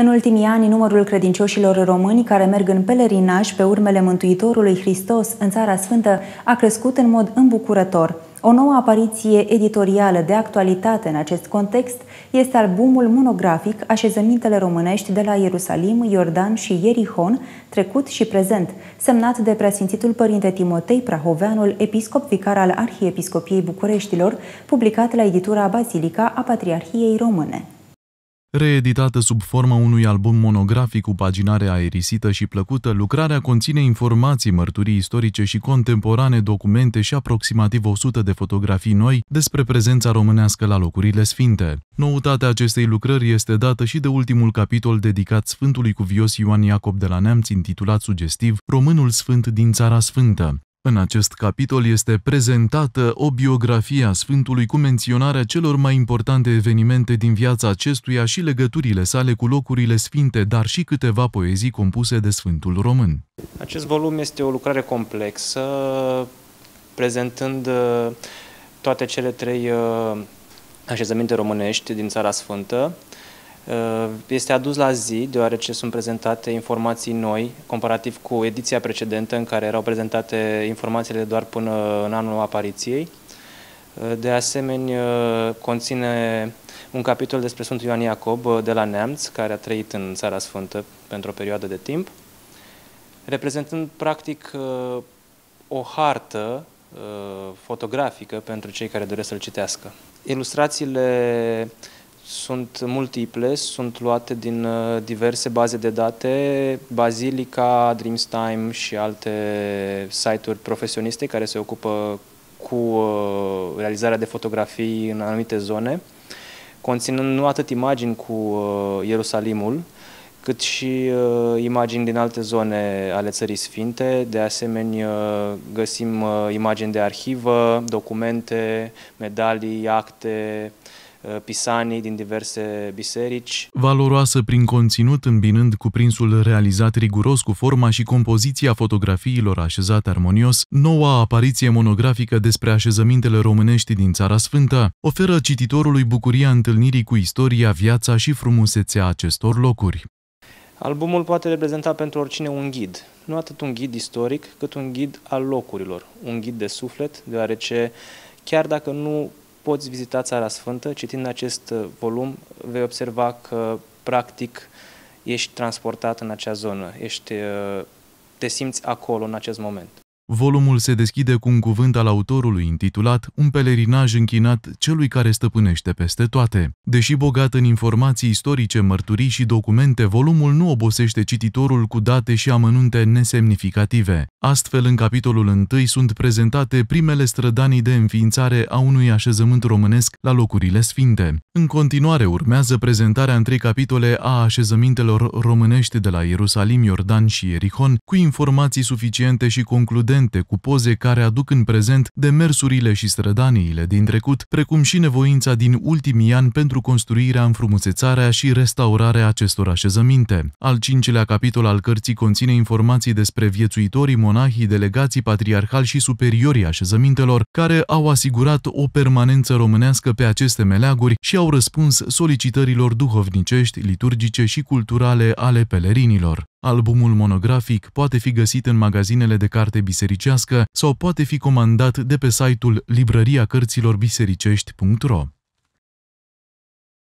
În ultimii ani, numărul credincioșilor români care merg în pelerinaj pe urmele Mântuitorului Hristos în Țara Sfântă a crescut în mod îmbucurător. O nouă apariție editorială de actualitate în acest context este albumul monografic Așezămintele românești de la Ierusalim, Iordan și Ierihon, trecut și prezent, semnat de preasfințitul Părinte Timotei Prahoveanul, episcop vicar al Arhiepiscopiei Bucureștilor, publicat la editura Bazilica a Patriarhiei Române. Reeditată sub forma unui album monografic cu paginare aerisită și plăcută, lucrarea conține informații, mărturii istorice și contemporane, documente și aproximativ 100 de fotografii noi despre prezența românească la locurile sfinte. Noutatea acestei lucrări este dată și de ultimul capitol dedicat Sfântului Cuvios Ioan Iacob de la Neamț, intitulat sugestiv Românul Sfânt din Țara Sfântă. În acest capitol este prezentată o biografie a Sfântului cu menționarea celor mai importante evenimente din viața acestuia și legăturile sale cu locurile sfinte, dar și câteva poezii compuse de Sfântul Român. Acest volum este o lucrare complexă, prezentând uh, toate cele trei uh, așezăminte românești din Țara Sfântă, Uh, este adus la zi, deoarece sunt prezentate informații noi, comparativ cu ediția precedentă, în care erau prezentate informațiile doar până în anul apariției. Uh, de asemenea, uh, conține un capitol despre Sfântul Ioan Iacob de la Neamț, care a trăit în Țara Sfântă pentru o perioadă de timp, reprezentând practic o hartă fotografică pentru cei care doresc să-l citească. Ilustrațiile sunt multiple, sunt luate din uh, diverse baze de date, Basilica, Dreamstime și alte site-uri profesioniste care se ocupă cu uh, realizarea de fotografii în anumite zone, conținând nu atât imagini cu uh, Ierusalimul, cât și imagini din alte zone ale Țării Sfinte. De asemenea, găsim imagini de arhivă, documente, medalii, acte, Uh, pisanii din diverse biserici. Valoroasă prin conținut, îmbinând cuprinsul realizat riguros cu forma și compoziția fotografiilor așezate armonios, noua apariție monografică despre așezămintele românești din Țara Sfântă oferă cititorului bucuria întâlnirii cu istoria, viața și frumusețea acestor locuri. Albumul poate reprezenta pentru oricine un ghid, nu atât un ghid istoric, cât un ghid al locurilor, un ghid de suflet, deoarece chiar dacă nu poți vizita Țara Sfântă, citind acest uh, volum, vei observa că, practic, ești transportat în acea zonă, ești, uh, te simți acolo în acest moment. Volumul se deschide cu un cuvânt al autorului intitulat Un pelerinaj închinat celui care stăpânește peste toate. Deși bogat în informații istorice, mărturii și documente, volumul nu obosește cititorul cu date și amănunte nesemnificative. Astfel, în capitolul 1 sunt prezentate primele strădanii de înființare a unui așezământ românesc la locurile sfinte. În continuare urmează prezentarea în trei capitole a așezămintelor românești de la Ierusalim, Iordan și Erihon, cu informații suficiente și concludente recente cu poze care aduc în prezent demersurile și strădaniile din trecut, precum și nevoința din ultimii ani pentru construirea, înfrumusețarea și restaurarea acestor așezăminte. Al cincilea capitol al cărții conține informații despre viețuitorii monahii, delegații patriarhali și superiorii așezămintelor, care au asigurat o permanență românească pe aceste meleaguri și au răspuns solicitărilor duhovnicești, liturgice și culturale ale pelerinilor. Albumul monografic poate fi găsit în magazinele de carte bisericească sau poate fi comandat de pe site-ul librăriacărțilorbisericeti.ro.